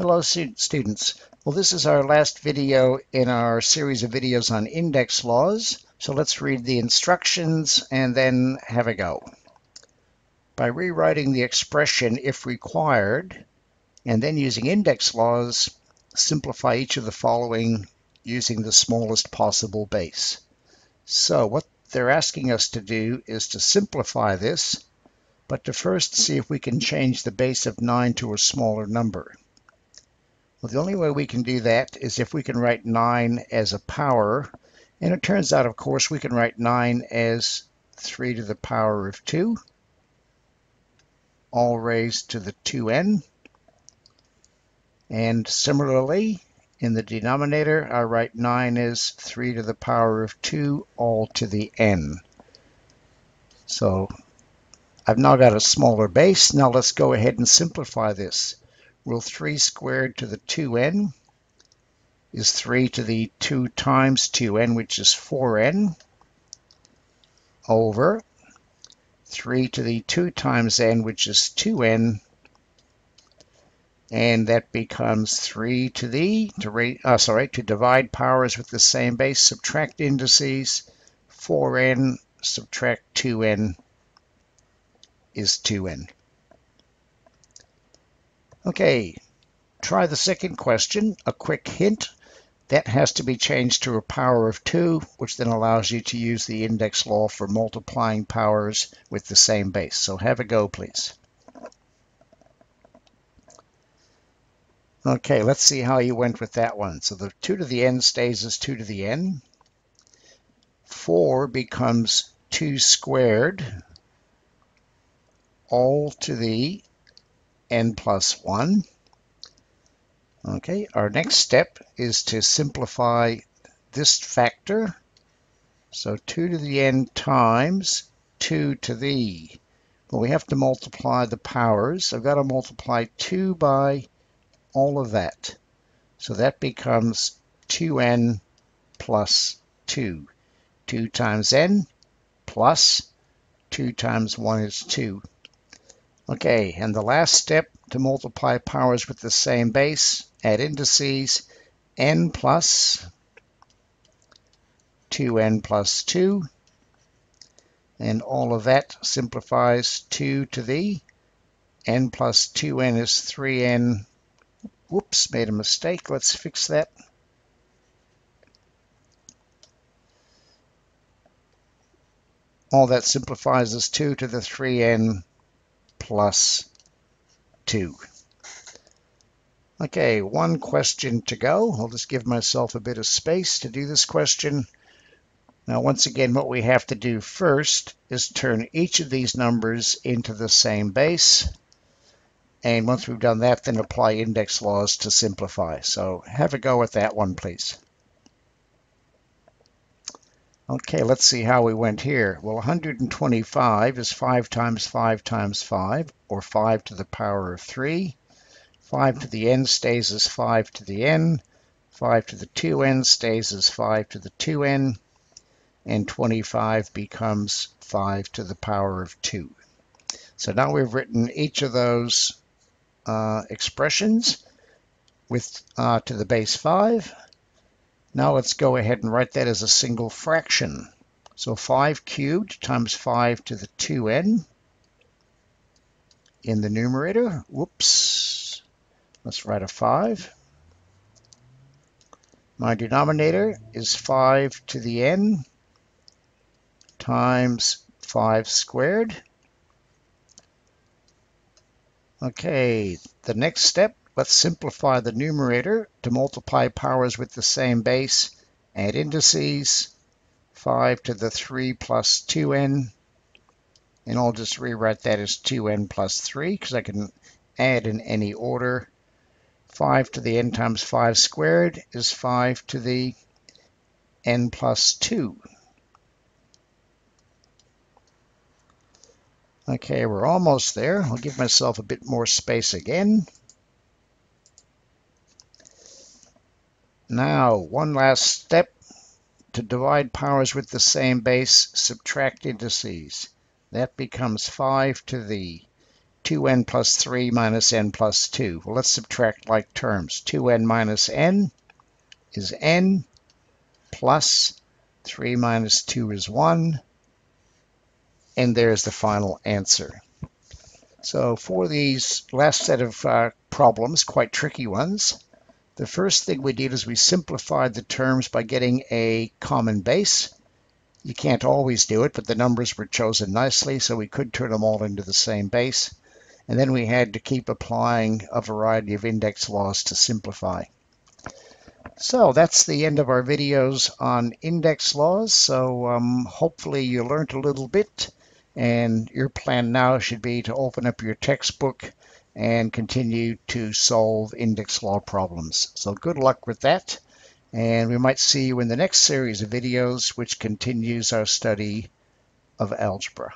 Hello students. Well this is our last video in our series of videos on index laws. So let's read the instructions and then have a go. By rewriting the expression if required and then using index laws, simplify each of the following using the smallest possible base. So what they're asking us to do is to simplify this, but to first see if we can change the base of 9 to a smaller number. Well, the only way we can do that is if we can write 9 as a power. And it turns out, of course, we can write 9 as 3 to the power of 2, all raised to the 2n. And similarly, in the denominator, I write 9 as 3 to the power of 2, all to the n. So I've now got a smaller base. Now let's go ahead and simplify this. Well, 3 squared to the 2n is 3 to the 2 times 2n, which is 4n, over 3 to the 2 times n, which is 2n, and that becomes 3 to the, to uh, sorry, to divide powers with the same base, subtract indices, 4n, subtract 2n is 2n. Okay, try the second question. A quick hint. That has to be changed to a power of 2, which then allows you to use the index law for multiplying powers with the same base. So have a go, please. Okay, let's see how you went with that one. So the 2 to the n stays as 2 to the n. 4 becomes 2 squared all to the n plus 1. Okay, our next step is to simplify this factor. So 2 to the n times 2 to the. Well, we have to multiply the powers. I've got to multiply 2 by all of that. So that becomes 2n plus 2. 2 times n plus 2 times 1 is 2. Okay, and the last step to multiply powers with the same base, add indices, n plus 2n plus 2, and all of that simplifies 2 to the n plus 2n is 3n. Whoops, made a mistake. Let's fix that. All that simplifies as 2 to the 3n plus 2. Okay, one question to go. I'll just give myself a bit of space to do this question. Now, once again, what we have to do first is turn each of these numbers into the same base. And once we've done that, then apply index laws to simplify. So have a go at that one, please. Okay, let's see how we went here. Well, 125 is 5 times 5 times 5, or 5 to the power of 3. 5 to the n stays as 5 to the n. 5 to the 2n stays as 5 to the 2n. And 25 becomes 5 to the power of 2. So now we've written each of those uh, expressions with uh, to the base 5. Now let's go ahead and write that as a single fraction. So 5 cubed times 5 to the 2n in the numerator. Whoops. Let's write a 5. My denominator is 5 to the n times 5 squared. Okay, the next step Let's simplify the numerator to multiply powers with the same base. Add indices, 5 to the 3 plus 2n. And I'll just rewrite that as 2n plus 3 because I can add in any order. 5 to the n times 5 squared is 5 to the n plus 2. Okay, we're almost there. I'll give myself a bit more space again. Now, one last step. To divide powers with the same base, subtract indices. That becomes 5 to the 2n plus 3 minus n plus 2. Well, let's subtract like terms. 2n minus n is n plus 3 minus 2 is 1. And there's the final answer. So for these last set of uh, problems, quite tricky ones, the first thing we did is we simplified the terms by getting a common base. You can't always do it, but the numbers were chosen nicely, so we could turn them all into the same base. And then we had to keep applying a variety of index laws to simplify. So that's the end of our videos on index laws. So um, hopefully you learned a little bit and your plan now should be to open up your textbook and continue to solve index law problems. So good luck with that. And we might see you in the next series of videos, which continues our study of algebra.